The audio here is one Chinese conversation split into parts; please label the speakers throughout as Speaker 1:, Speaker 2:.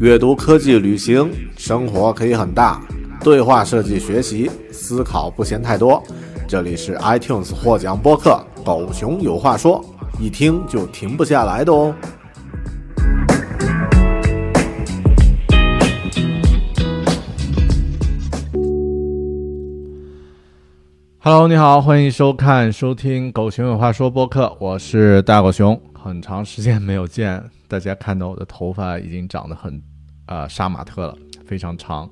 Speaker 1: 阅读、科技、旅行，生活可以很大。对话设计、学习、思考不嫌太多。这里是 iTunes 获奖播客《狗熊有话说》，一听就停不下来的哦。Hello，你好，欢迎收看、收听《狗熊有话说》播客，我是大狗熊。很长时间没有见，大家看到我的头发已经长得很啊杀马特了，非常长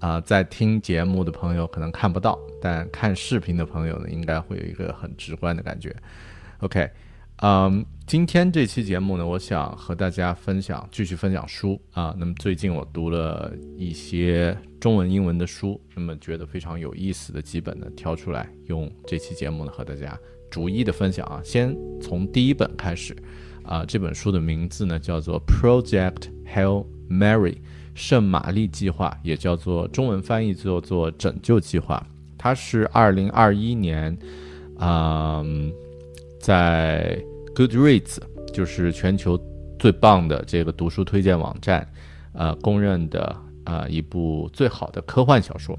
Speaker 1: 啊。在听节目的朋友可能看不到，但看视频的朋友呢，应该会有一个很直观的感觉。OK。嗯，今天这期节目呢，我想和大家分享，继续分享书啊。那么最近我读了一些中文、英文的书，那么觉得非常有意思的几本呢，挑出来用这期节目呢和大家逐一的分享啊。先从第一本开始啊，这本书的名字呢叫做《Project Hail Mary》，圣玛丽计划，也叫做中文翻译叫做拯救计划。它是二零二一年，嗯。在 Goodreads，就是全球最棒的这个读书推荐网站，呃，公认的呃一部最好的科幻小说。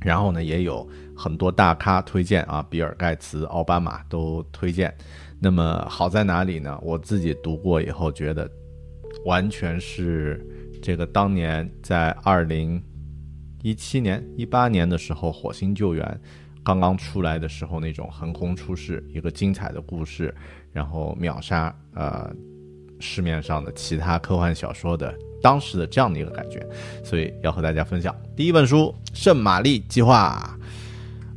Speaker 1: 然后呢，也有很多大咖推荐啊，比尔盖茨、奥巴马都推荐。那么好在哪里呢？我自己读过以后觉得，完全是这个当年在二零一七年、一八年的时候，火星救援。刚刚出来的时候那种横空出世一个精彩的故事，然后秒杀呃市面上的其他科幻小说的当时的这样的一个感觉，所以要和大家分享第一本书《圣玛丽计划》。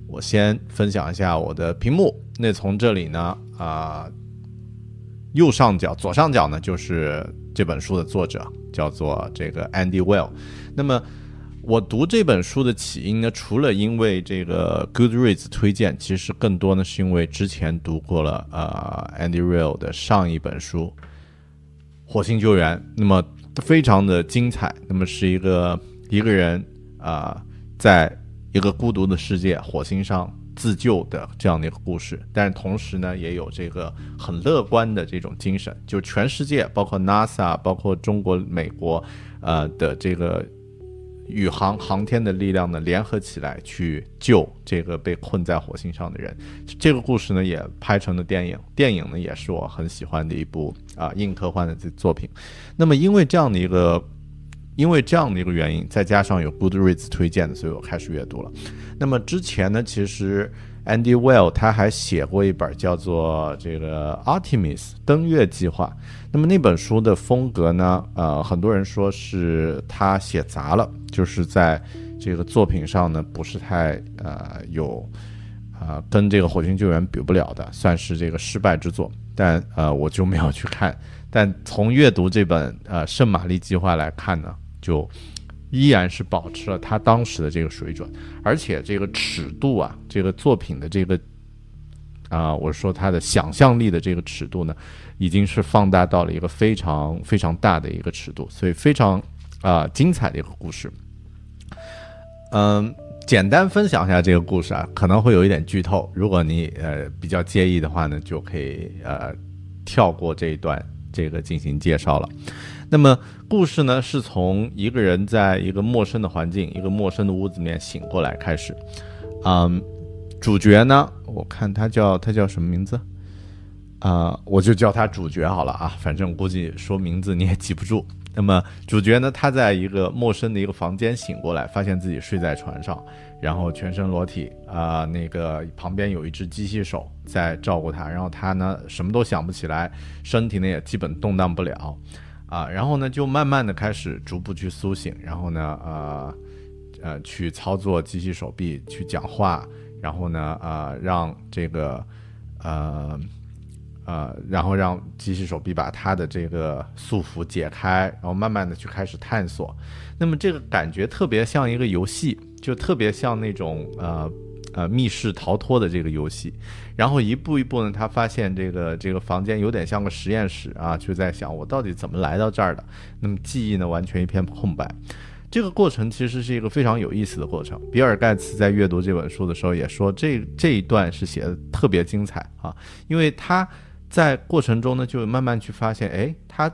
Speaker 1: 我先分享一下我的屏幕，那从这里呢啊右上角左上角呢就是这本书的作者叫做这个 Andy Well，那么。我读这本书的起因呢，除了因为这个 Goodreads 推荐，其实更多呢是因为之前读过了呃 Andy Real 的上一本书《火星救援》，那么非常的精彩。那么是一个一个人啊，在一个孤独的世界火星上自救的这样的一个故事，但是同时呢，也有这个很乐观的这种精神，就全世界包括 NASA，包括中国、美国，呃的这个。宇航航天的力量呢，联合起来去救这个被困在火星上的人。这个故事呢，也拍成了电影。电影呢，也是我很喜欢的一部啊硬科幻的这作品。那么，因为这样的一个，因为这样的一个原因，再加上有 Goodreads 推荐的，所以我开始阅读了。那么之前呢，其实。Andy Well 他还写过一本叫做这个 Artemis 登月计划。那么那本书的风格呢？呃，很多人说是他写砸了，就是在这个作品上呢不是太呃有啊跟这个火星救援比不了的，算是这个失败之作。但呃我就没有去看。但从阅读这本呃圣玛丽计划来看呢，就。依然是保持了他当时的这个水准，而且这个尺度啊，这个作品的这个啊，我说他的想象力的这个尺度呢，已经是放大到了一个非常非常大的一个尺度，所以非常啊精彩的一个故事。嗯，简单分享一下这个故事啊，可能会有一点剧透，如果你呃比较介意的话呢，就可以呃跳过这一段，这个进行介绍了。那么故事呢，是从一个人在一个陌生的环境、一个陌生的屋子里面醒过来开始。嗯，主角呢，我看他叫他叫什么名字？啊，我就叫他主角好了啊，反正估计说名字你也记不住。那么主角呢，他在一个陌生的一个房间醒过来，发现自己睡在床上，然后全身裸体啊，那个旁边有一只机器手在照顾他，然后他呢什么都想不起来，身体呢也基本动荡不了。啊，然后呢，就慢慢的开始逐步去苏醒，然后呢，呃，呃，去操作机器手臂，去讲话，然后呢，呃，让这个，呃，呃，然后让机器手臂把它的这个束缚解开，然后慢慢的去开始探索。那么这个感觉特别像一个游戏，就特别像那种呃。呃，密室逃脱的这个游戏，然后一步一步呢，他发现这个这个房间有点像个实验室啊，就在想我到底怎么来到这儿的。那么记忆呢，完全一片空白。这个过程其实是一个非常有意思的过程。比尔盖茨在阅读这本书的时候也说，这这一段是写的特别精彩啊，因为他在过程中呢，就慢慢去发现，哎，他。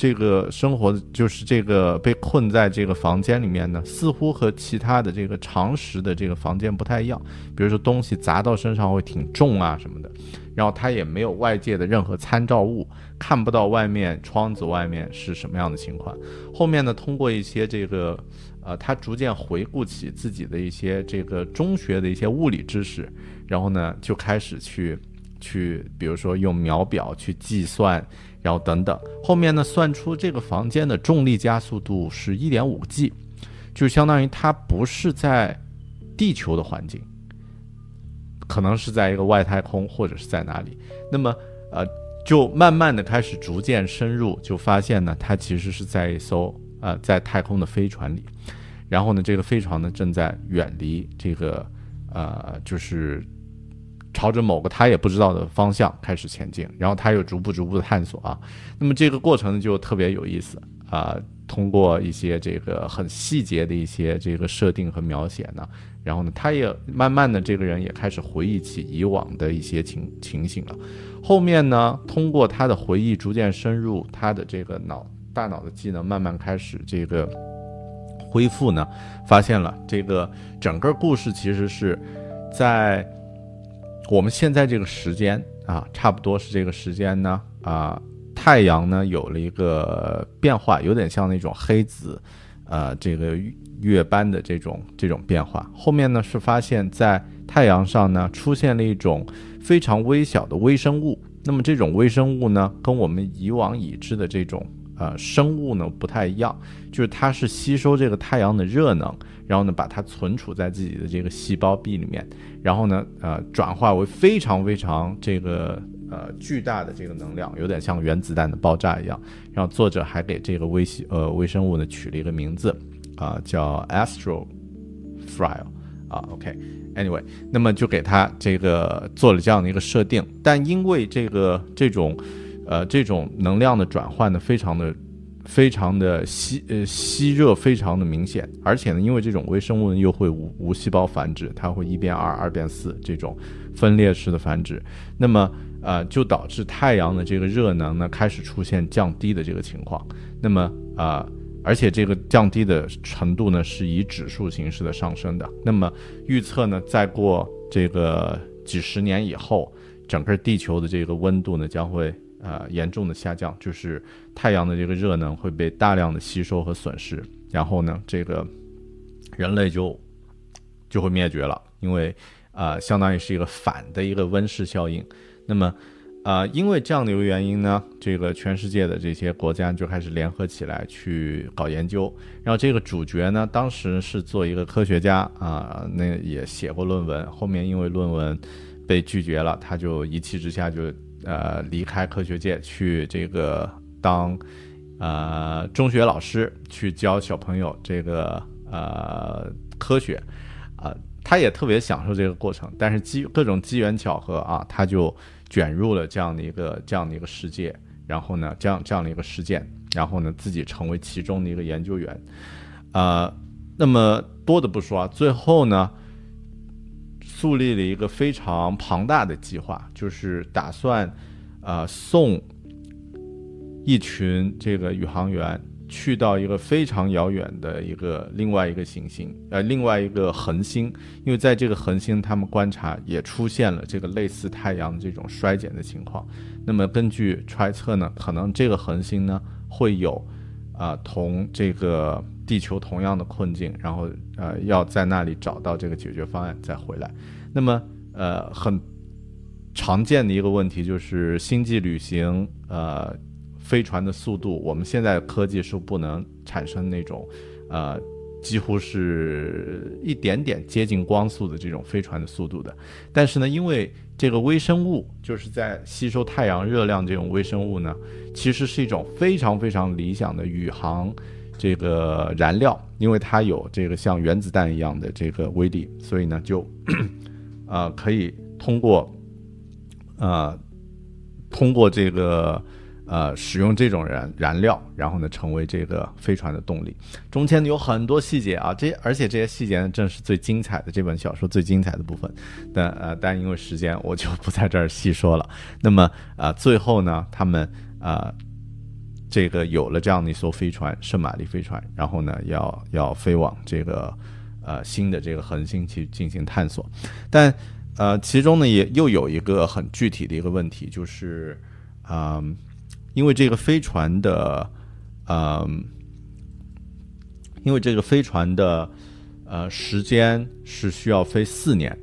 Speaker 1: 这个生活就是这个被困在这个房间里面呢，似乎和其他的这个常识的这个房间不太一样。比如说东西砸到身上会挺重啊什么的，然后他也没有外界的任何参照物，看不到外面窗子外面是什么样的情况。后面呢，通过一些这个，呃，他逐渐回顾起自己的一些这个中学的一些物理知识，然后呢就开始去去，比如说用秒表去计算。然后等等，后面呢算出这个房间的重力加速度是一点五 G，就相当于它不是在地球的环境，可能是在一个外太空或者是在哪里。那么呃，就慢慢的开始逐渐深入，就发现呢，它其实是在一艘呃在太空的飞船里，然后呢，这个飞船呢正在远离这个呃就是。朝着某个他也不知道的方向开始前进，然后他又逐步逐步的探索啊，那么这个过程就特别有意思啊。通过一些这个很细节的一些这个设定和描写呢，然后呢，他也慢慢的这个人也开始回忆起以往的一些情情形了。后面呢，通过他的回忆逐渐深入，他的这个脑大脑的技能慢慢开始这个恢复呢，发现了这个整个故事其实是在。我们现在这个时间啊，差不多是这个时间呢啊，太阳呢有了一个变化，有点像那种黑子，呃，这个月斑的这种这种变化。后面呢是发现，在太阳上呢出现了一种非常微小的微生物。那么这种微生物呢，跟我们以往已知的这种呃生物呢不太一样，就是它是吸收这个太阳的热能。然后呢，把它存储在自己的这个细胞壁里面，然后呢，呃，转化为非常非常这个呃巨大的这个能量，有点像原子弹的爆炸一样。然后作者还给这个微细呃微生物呢取了一个名字，啊，叫 Astro File 啊，OK，Anyway，那么就给他这个做了这样的一个设定。但因为这个这种呃这种能量的转换呢，非常的。非常的吸呃吸热非常的明显，而且呢，因为这种微生物呢又会无无细胞繁殖，它会一变二，二变四这种分裂式的繁殖，那么呃就导致太阳的这个热能呢开始出现降低的这个情况，那么啊而且这个降低的程度呢是以指数形式的上升的，那么预测呢再过这个几十年以后，整个地球的这个温度呢将会。呃，严重的下降，就是太阳的这个热能会被大量的吸收和损失，然后呢，这个人类就就会灭绝了，因为呃，相当于是一个反的一个温室效应。那么，呃，因为这样的一个原因呢，这个全世界的这些国家就开始联合起来去搞研究。然后这个主角呢，当时是做一个科学家啊，那也写过论文，后面因为论文被拒绝了，他就一气之下就。呃，离开科学界去这个当呃中学老师，去教小朋友这个呃科学，啊，他也特别享受这个过程。但是机各种机缘巧合啊，他就卷入了这样的一个这样的一个世界，然后呢，这样这样的一个事件，然后呢，自己成为其中的一个研究员，啊，那么多的不说啊，最后呢。树立了一个非常庞大的计划，就是打算，呃，送一群这个宇航员去到一个非常遥远的一个另外一个行星，呃，另外一个恒星，因为在这个恒星，他们观察也出现了这个类似太阳这种衰减的情况。那么根据揣测呢，可能这个恒星呢会有，啊，同这个。地球同样的困境，然后呃要在那里找到这个解决方案再回来。那么呃很常见的一个问题就是星际旅行，呃飞船的速度，我们现在科技是不能产生那种呃几乎是一点点接近光速的这种飞船的速度的。但是呢，因为这个微生物就是在吸收太阳热量这种微生物呢，其实是一种非常非常理想的宇航。这个燃料，因为它有这个像原子弹一样的这个威力，所以呢，就，呃，可以通过，呃，通过这个，呃，使用这种燃燃料，然后呢，成为这个飞船的动力。中间有很多细节啊，这而且这些细节呢，正是最精彩的这本小说最精彩的部分。但呃，但因为时间，我就不在这儿细说了。那么，呃，最后呢，他们呃。这个有了这样的一艘飞船——圣马力飞船，然后呢，要要飞往这个呃新的这个恒星去进行探索。但呃，其中呢也又有一个很具体的一个问题，就是啊，因为这个飞船的嗯，因为这个飞船的呃时间是需要飞四年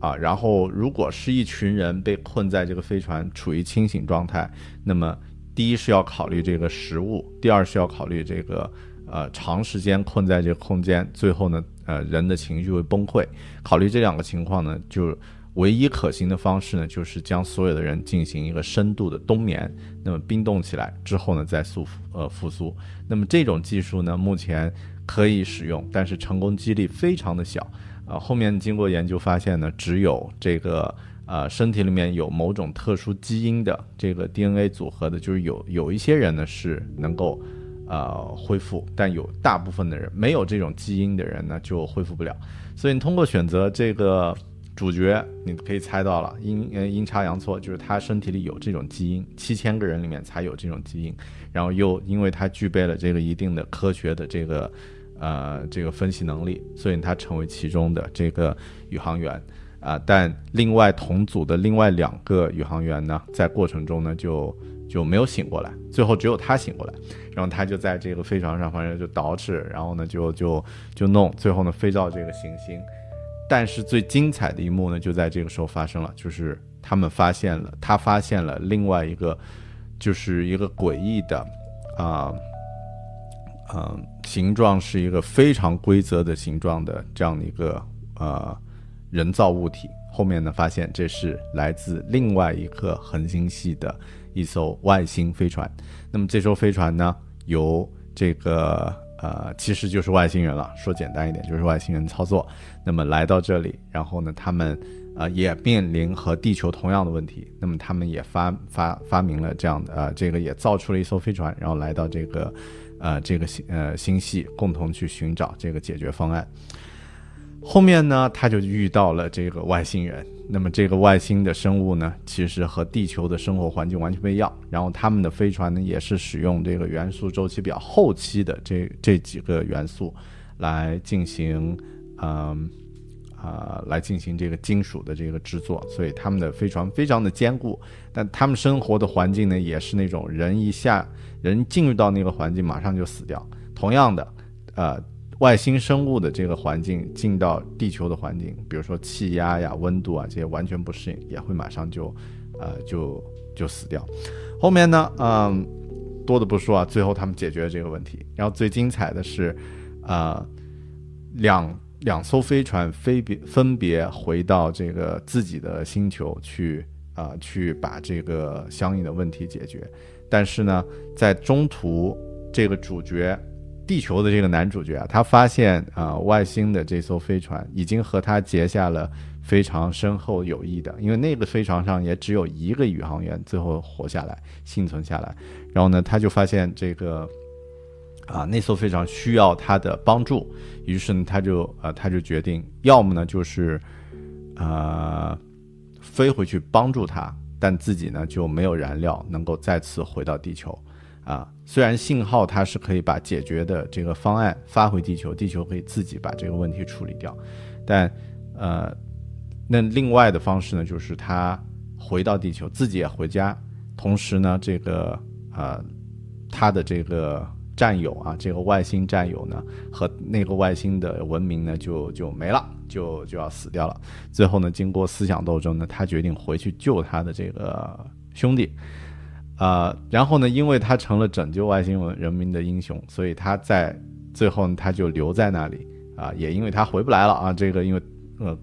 Speaker 1: 啊。然后，如果是一群人被困在这个飞船处于清醒状态，那么第一是要考虑这个食物，第二是要考虑这个呃长时间困在这个空间，最后呢呃人的情绪会崩溃。考虑这两个情况呢，就唯一可行的方式呢，就是将所有的人进行一个深度的冬眠，那么冰冻起来之后呢再复呃复苏。那么这种技术呢目前可以使用，但是成功几率非常的小。啊后面经过研究发现呢，只有这个。呃，身体里面有某种特殊基因的这个 DNA 组合的，就是有有一些人呢是能够，呃，恢复，但有大部分的人没有这种基因的人呢就恢复不了。所以你通过选择这个主角，你可以猜到了阴阴差阳错，就是他身体里有这种基因，七千个人里面才有这种基因，然后又因为他具备了这个一定的科学的这个呃这个分析能力，所以他成为其中的这个宇航员。啊，但另外同组的另外两个宇航员呢，在过程中呢就就没有醒过来，最后只有他醒过来，然后他就在这个飞船上，反正就捯饬，然后呢就就就弄，最后呢飞到这个行星。但是最精彩的一幕呢，就在这个时候发生了，就是他们发现了，他发现了另外一个，就是一个诡异的，啊，嗯，形状是一个非常规则的形状的这样的一个呃。人造物体后面呢，发现这是来自另外一颗恒星系的一艘外星飞船。那么这艘飞船呢，由这个呃，其实就是外星人了。说简单一点，就是外星人操作。那么来到这里，然后呢，他们呃也面临和地球同样的问题。那么他们也发发发明了这样的呃，这个也造出了一艘飞船，然后来到这个呃这个星呃星系，共同去寻找这个解决方案。后面呢，他就遇到了这个外星人。那么这个外星的生物呢，其实和地球的生活环境完全不一样。然后他们的飞船呢，也是使用这个元素周期表后期的这这几个元素来进行，嗯啊，来进行这个金属的这个制作。所以他们的飞船非常的坚固。但他们生活的环境呢，也是那种人一下人进入到那个环境马上就死掉。同样的，呃。外星生物的这个环境进到地球的环境，比如说气压呀、温度啊这些完全不适应，也会马上就，呃，就就死掉。后面呢，嗯，多的不说啊，最后他们解决了这个问题。然后最精彩的是，啊，两两艘飞船分别分别回到这个自己的星球去，啊，去把这个相应的问题解决。但是呢，在中途，这个主角。地球的这个男主角啊，他发现啊，外星的这艘飞船已经和他结下了非常深厚友谊的，因为那个飞船上也只有一个宇航员最后活下来、幸存下来。然后呢，他就发现这个啊，那艘飞船需要他的帮助，于是呢，他就呃，他就决定，要么呢就是呃，飞回去帮助他，但自己呢就没有燃料，能够再次回到地球。啊，虽然信号它是可以把解决的这个方案发回地球，地球可以自己把这个问题处理掉，但呃，那另外的方式呢，就是他回到地球，自己也回家，同时呢，这个呃，他的这个战友啊，这个外星战友呢，和那个外星的文明呢，就就没了，就就要死掉了。最后呢，经过思想斗争呢，他决定回去救他的这个兄弟。啊，然后呢，因为他成了拯救外星人民的英雄，所以他在最后他就留在那里啊，也因为他回不来了啊，这个因为呃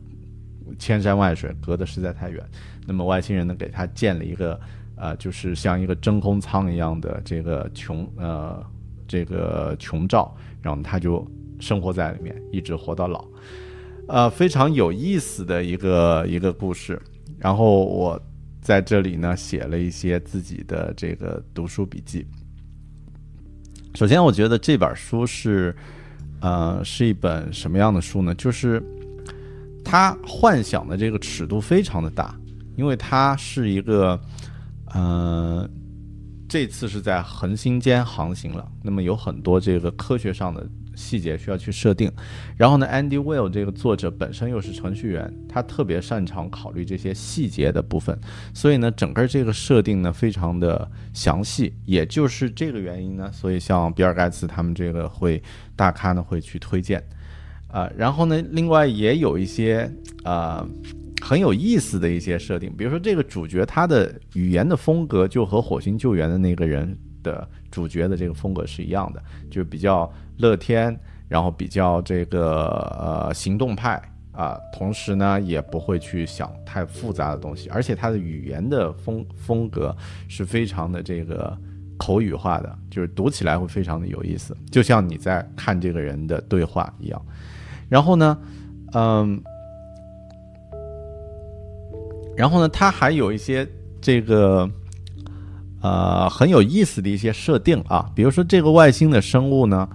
Speaker 1: 千山万水隔得实在太远，那么外星人呢给他建了一个呃，就是像一个真空舱一样的这个穹呃这个穹罩，然后他就生活在里面，一直活到老，呃，非常有意思的一个一个故事，然后我。在这里呢，写了一些自己的这个读书笔记。首先，我觉得这本书是，呃，是一本什么样的书呢？就是他幻想的这个尺度非常的大，因为它是一个，呃，这次是在恒星间航行了，那么有很多这个科学上的细节需要去设定。然后呢，Andy Will 这个作者本身又是程序员，他特别擅长考虑这些细节的部分，所以呢，整个这个设定呢非常的详细。也就是这个原因呢，所以像比尔盖茨他们这个会大咖呢会去推荐。啊，然后呢，另外也有一些啊很有意思的一些设定，比如说这个主角他的语言的风格就和火星救援的那个人的主角的这个风格是一样的，就比较乐天，然后比较这个呃行动派啊，同时呢也不会去想太复杂的东西，而且他的语言的风风格是非常的这个口语化的，就是读起来会非常的有意思，就像你在看这个人的对话一样。然后呢，嗯，然后呢，他还有一些这个呃很有意思的一些设定啊，比如说这个外星的生物呢，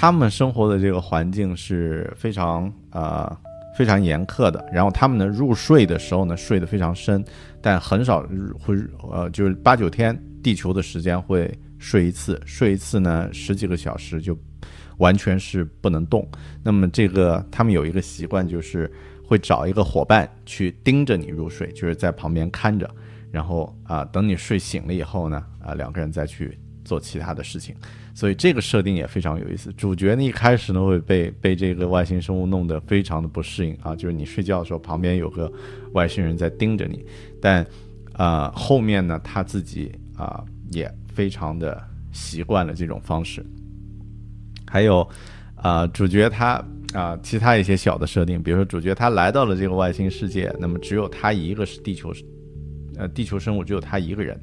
Speaker 1: 他们生活的这个环境是非常呃非常严苛的，然后他们呢入睡的时候呢睡得非常深，但很少会呃就是八九天地球的时间会睡一次，睡一次呢十几个小时就。完全是不能动。那么这个他们有一个习惯，就是会找一个伙伴去盯着你入睡，就是在旁边看着，然后啊，等你睡醒了以后呢，啊，两个人再去做其他的事情。所以这个设定也非常有意思。主角呢一开始呢会被被这个外星生物弄得非常的不适应啊，就是你睡觉的时候旁边有个外星人在盯着你，但啊后面呢他自己啊也非常的习惯了这种方式。还有，啊，主角他啊，其他一些小的设定，比如说主角他来到了这个外星世界，那么只有他一个是地球，呃，地球生物只有他一个人。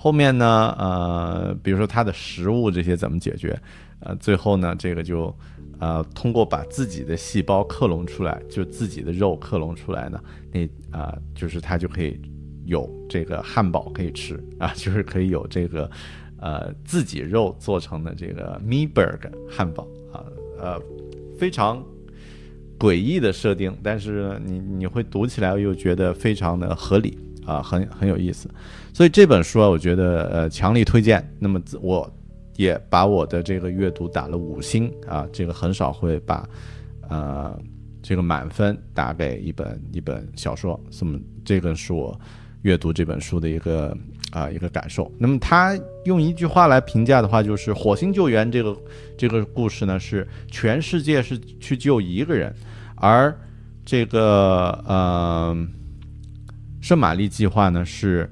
Speaker 1: 后面呢，呃，比如说他的食物这些怎么解决？呃，最后呢，这个就，呃，通过把自己的细胞克隆出来，就自己的肉克隆出来呢，那啊，就是他就可以有这个汉堡可以吃 啊，就是可以有这个。呃，自己肉做成的这个 Meberg 汉堡啊，呃，非常诡异的设定，但是你你会读起来又觉得非常的合理啊，很很有意思。所以这本书啊，我觉得呃强力推荐。那么我也把我的这个阅读打了五星啊，这个很少会把呃这个满分打给一本一本小说，这么这个是我阅读这本书的一个。啊，一个感受。那么他用一句话来评价的话，就是火星救援这个这个故事呢，是全世界是去救一个人，而这个呃圣玛丽计划呢，是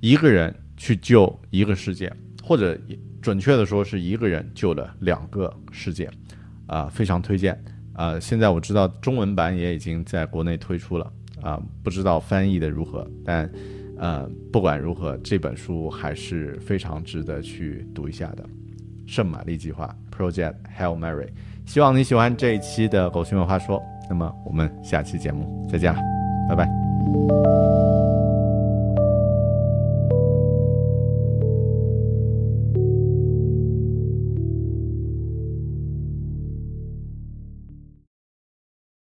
Speaker 1: 一个人去救一个世界，或者准确的说是一个人救了两个世界，啊，非常推荐。啊，现在我知道中文版也已经在国内推出了，啊，不知道翻译的如何，但。呃，不管如何，这本书还是非常值得去读一下的，《圣玛丽计划》（Project Hail Mary）。希望你喜欢这一期的狗熊有话说。那么我们下期节目再见了，拜拜。Música